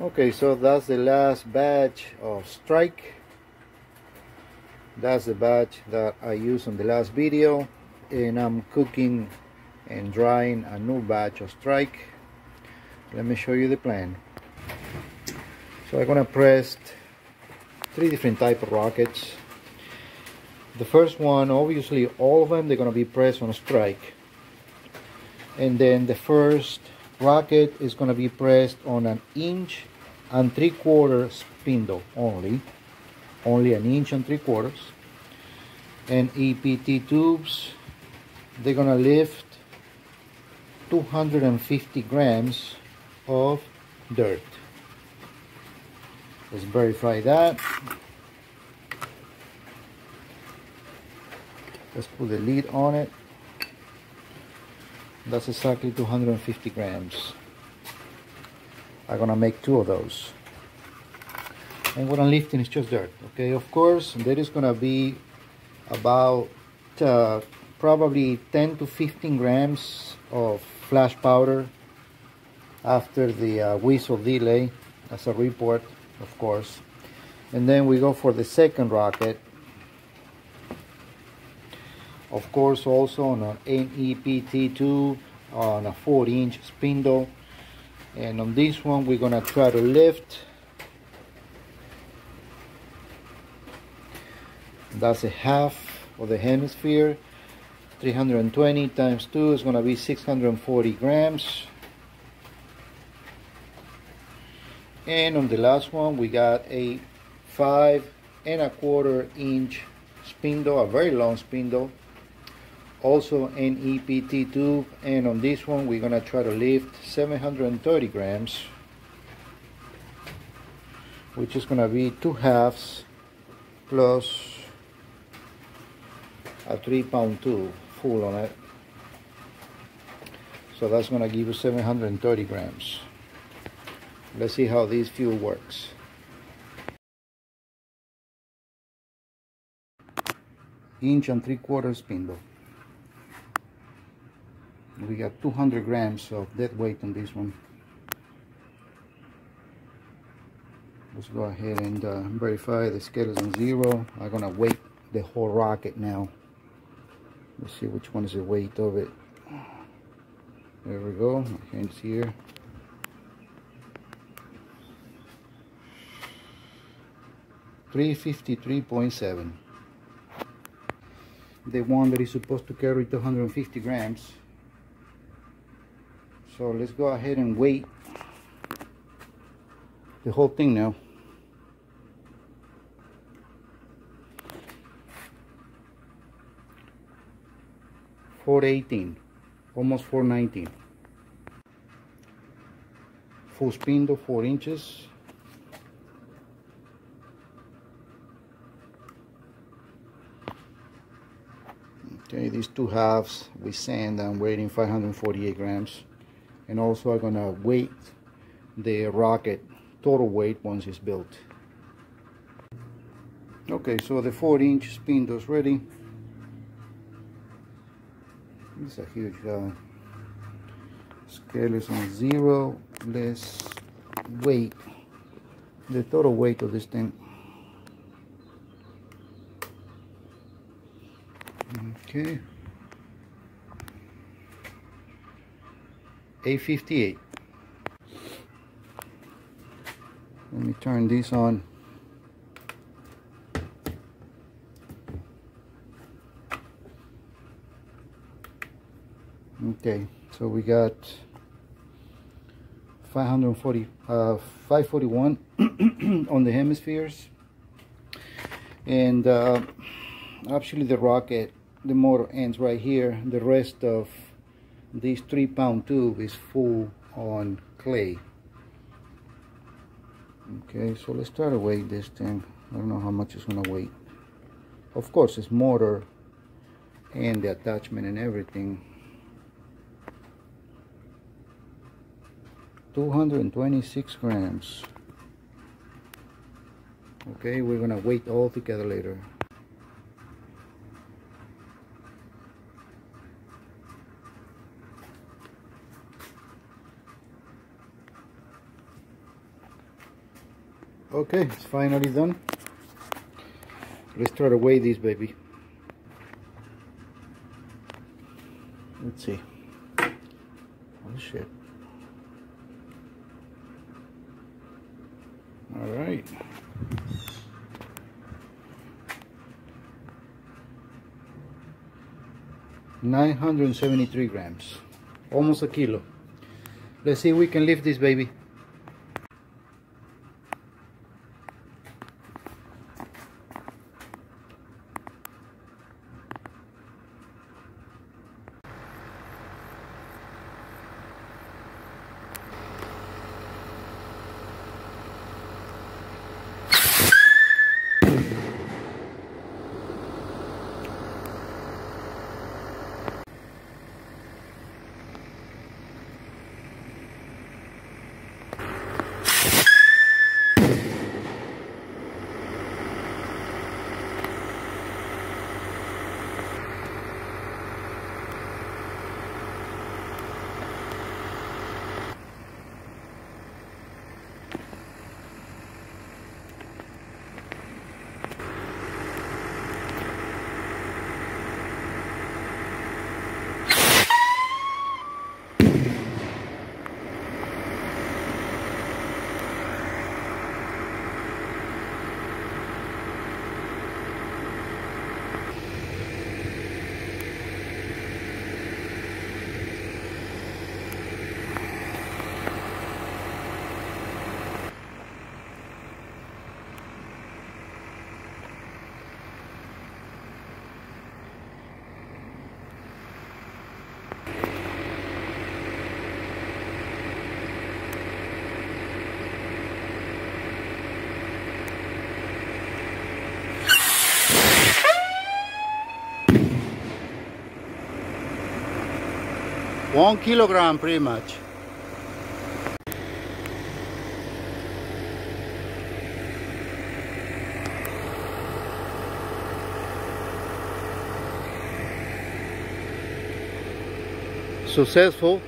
okay so that's the last batch of strike. That's the batch that I used on the last video. And I'm cooking and drying a new batch of strike. Let me show you the plan. So I'm gonna press three different type of rockets. The first one obviously all of them they're gonna be pressed on strike. And then the first rocket is going to be pressed on an inch and three quarter spindle only only an inch and three quarters and EPT tubes they're going to lift 250 grams of dirt. Let's verify that. Let's put the lid on it that's exactly 250 grams. I'm gonna make two of those. And what I'm lifting is just dirt okay? Of course there is gonna be about uh, probably 10 to 15 grams of flash powder after the uh, whistle delay as a report of course. And then we go for the second rocket of course also on an NEPT tube on a 4 inch spindle. And on this one we're gonna try to lift. That's a half of the hemisphere. 320 times 2 is gonna be 640 grams. And on the last one we got a five and a quarter inch spindle a very long spindle also an EPT tube and on this one we're gonna try to lift 730 grams which is gonna be two halves plus a three pound tube full on it. So that's gonna give you 730 grams. Let's see how this fuel works. Inch and three quarter spindle we got 200 grams of dead weight on this one. Let's go ahead and uh, verify the scale is on zero. I'm gonna weight the whole rocket now. Let's see which one is the weight of it. There we go. My hands here. Three fifty-three point seven. The one that is supposed to carry 250 grams so let's go ahead and wait the whole thing now. Four eighteen, almost four nineteen. Full spindle, four inches. Okay, these two halves we sand. I'm weighing 548 grams and also I'm gonna weight the rocket total weight once it's built. Okay so the 4 inch spindle is ready. It's a huge uh, scale is on zero let's weight the total weight of this thing. Okay 858 let me turn this on. Okay so we got 540 uh 541 on the hemispheres. And uh, actually the rocket the motor ends right here. The rest of this three pound tube is full on clay. Okay so let's try to weigh this thing. I don't know how much it's gonna weigh. Of course it's motor and the attachment and everything. 226 grams. Okay we're gonna weight all together later Okay, it's finally done. Let's try to weigh this baby. Let's see. Oh shit. All right. Nine hundred and seventy-three grams, almost a kilo. Let's see if we can lift this baby. One kilogram pretty much. Successful